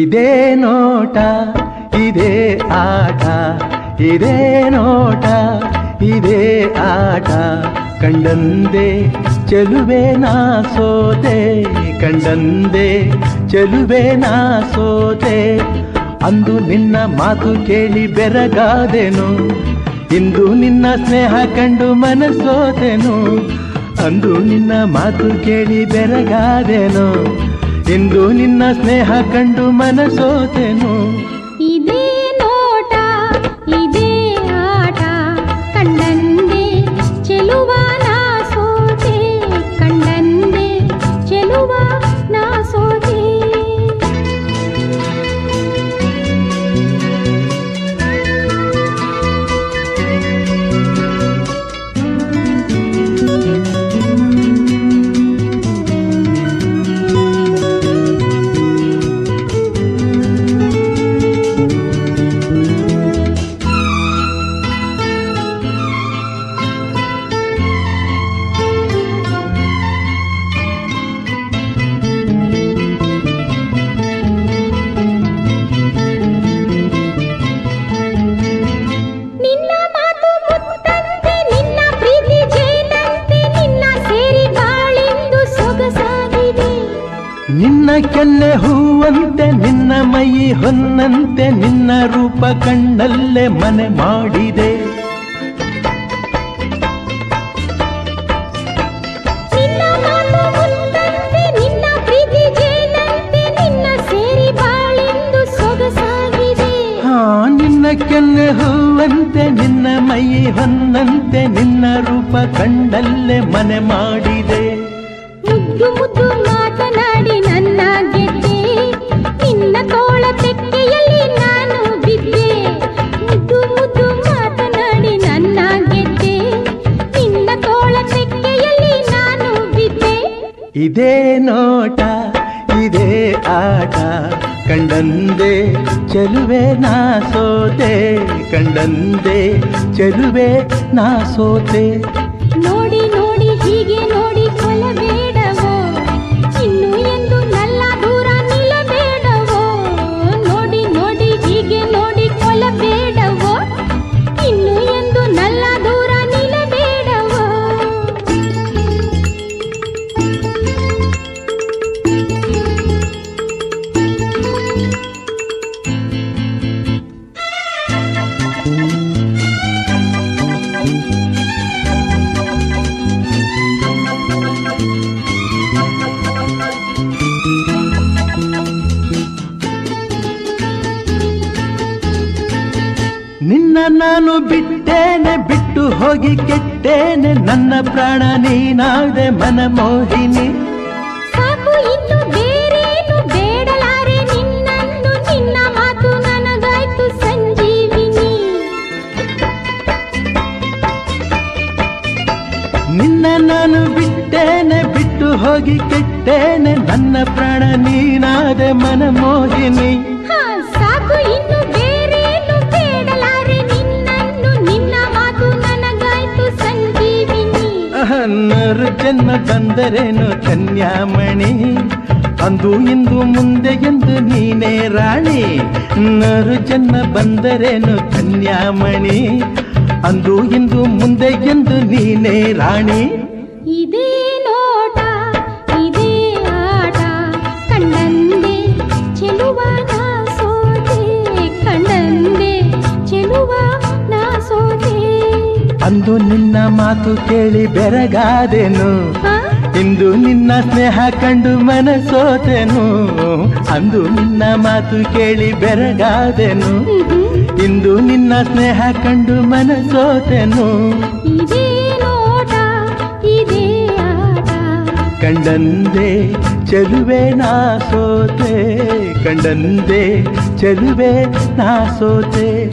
ಇದೇ ನೋಟ, ಇದೇ ಆಟ, ಇದೇ ನೋಟ, ಇದೇ ಆಟ. ಕಂಡಂದೆ ಚೆಲುವೆ ನಾ ಸೋತೆ, ಕಂಡಂದೆ ಚೆಲುವೆ ನಾ ಸೋತೆ. ಅಂದು ನಿನ್ನ ಮಾತು ಕೇಳಿ ಬೆರಗಾದೆನು, ಇಂದು ನಿನ್ನ ಸ್ನೇಹ ಕಂಡು ಮನಸೋತೆನು ಅಂದು ನಿನ್ನ ಮಾತು ಕೇಳಿ ಬೆರಗಾದೆನು. ಇಂದು ನಿನ್ನ ಸ್ನೇಹ ಕಂಡು ಮನಸೋತೆನು. ನಿನ್ನ ಕೆನ್ನೆ ಹೂವಂತೆ ನಿನ್ನ ಮೈ ಹೊನ್ನಂತೆ ನಿನ್ನ ರೂಪ ಕಣ್ಣಲ್ಲೇ ಮನೆ ಮಾಡಿದೆ. ಮಾತು ಕೆನ್ನೆ ಹೂವಂತೆ ನಿನ್ನ ಮೈ ಹೊನ್ನಂತೆ ನಿನ್ನ ರೂಪ ಕಂಡಲ್ಲೇ ಮನೆ ಮಾಡಿದೆ. ಮುದ್ದು ಮುದ್ದು ಮಾತನಾಡಿ ನೋಟ ಇದೇ ಆಟ ಕಂಡಂದೆ ಚೆಲುವೆ ನಾ ಸೋತೆ ಕಂಡಂದೆ ಚೆಲುವೆ ನಾ ಸೋತೆ ನಿನ್ನ ನಾನು ಬಿಟ್ಟೇನೆ ಬಿಟ್ಟು ಹೋಗಿ ಕೆಟ್ಟೇನೆ. ನನ್ನ ಪ್ರಾಣ ನೀನಾದೆ ಮನಮೋಹಿನಿ ಸಾಕು ಇನ್ನು ಬೇರೇನು ಬೇಡಲಾರೆ. ನಿನ್ನನ್ನು ನಿನ್ನ ಮಾತು ನನಗಾಯ್ತು ಸಂಜೀವಿನಿ. ನಿನ್ನ ನಾನು ಬಿಟ್ಟೇನೆ ಬಿಟ್ಟು ಹೋಗಿ ಕೆಟ್ಟೇನೆ. ನನ್ನ ಪ್ರಾಣ ನೀನಾದೆ ಮನಮೋಹಿನಿ ಸಾಕು ಇನ್ನು ನರು ಜನ್ಮ ಬಂದರೇನು ಕನ್ಯಾಮಣಿ? ಅಂದು ಇಂದು ಮುಂದೆ ಎಂದು ನೀನೇ ರಾಣಿ. ನರು ಜನ್ಮ ಬಂದರೇನು ಕನ್ಯಾಮಣಿ? ಅಂದು ಇಂದು ಮುಂದೆ ಎಂದು ನೀನೇ ರಾಣಿ. ಇದೇ ಅಂದು ನಿನ್ನ ಮಾತು ಕೇಳಿ ಬೆರಗಾದೆನು? ಇಂದು ನಿನ್ನ ಸ್ನೇಹ ಕಂಡು ಮನಸೋತೆನು. ಅಂದು ನಿನ್ನ ಮಾತು ಕೇಳಿ ಬೆರಗಾದೆನು. ಇಂದು ನಿನ್ನ ಸ್ನೇಹ ಕಂಡು ಮನಸೋತೆನು. ಕಂಡಂದೆ ಚಲುವೆ ನಾ ಸೋತೆ. ಕಂಡಂದೆ ಚೆಲುವೆ ನಾ ಸೋತೆ.